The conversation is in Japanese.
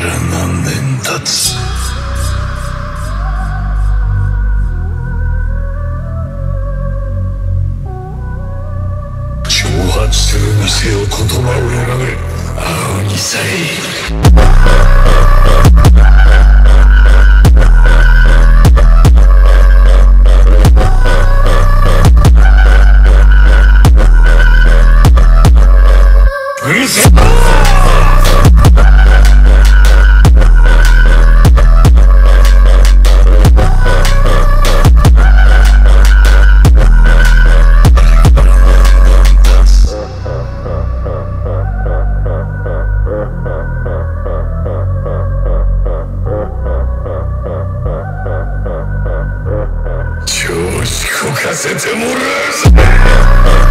から何年経つ。挑発する店を言葉を選べ青にさえ Kasete Murrez